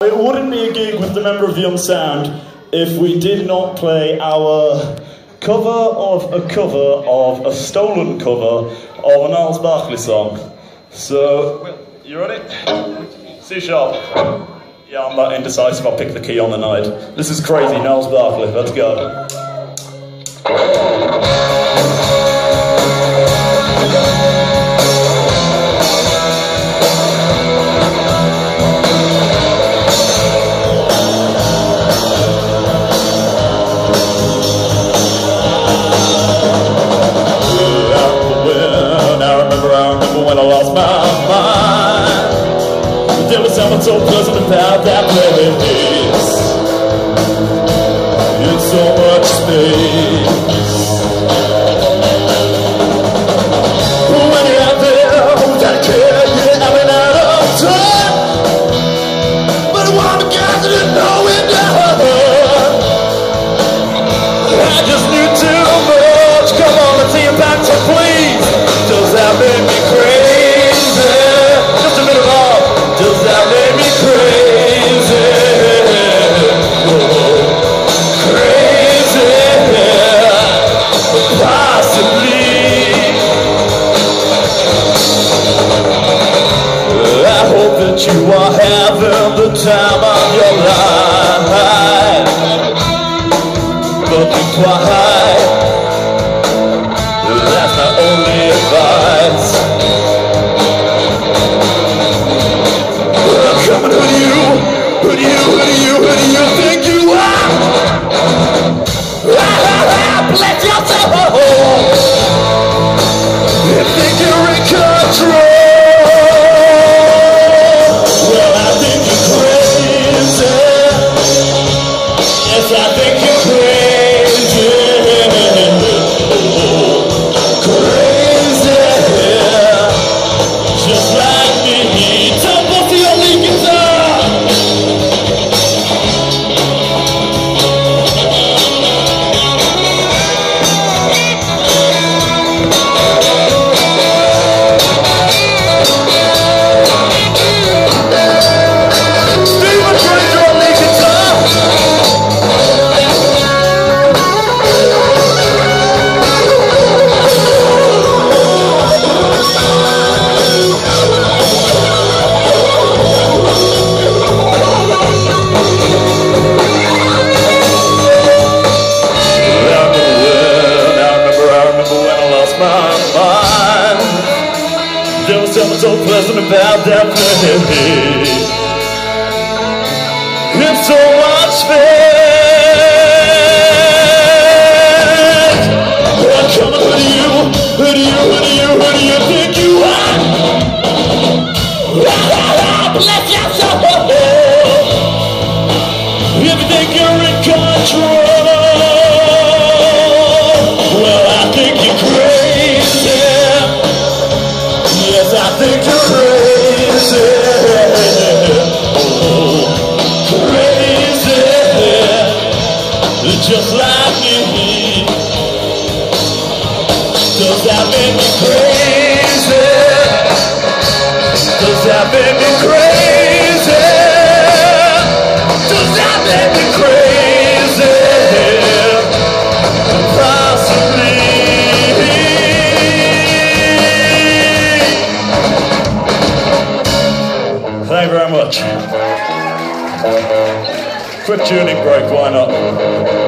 It wouldn't be a gig with the member of the Unsound if we did not play our cover of a cover of a stolen cover of an Gnarls Barkley song. So, you ready? C sharp. Yeah, I'm that indecisive, I'll pick the key on the night. This is crazy, Gnarls Barkley, let's go. My mind. There was someone so pleasant about that place. In so much space. You are having the time of your life. But be quiet. I think you're so pleasant about that place. It's so much space. I'm coming with you, with you, with you, who do you think you are? Bless your soul. If you think you're in control, Just like me. Does that make me crazy? Does that make me crazy? Does that make me crazy? Possibly. Thank you very much. Quick tuning break, why not?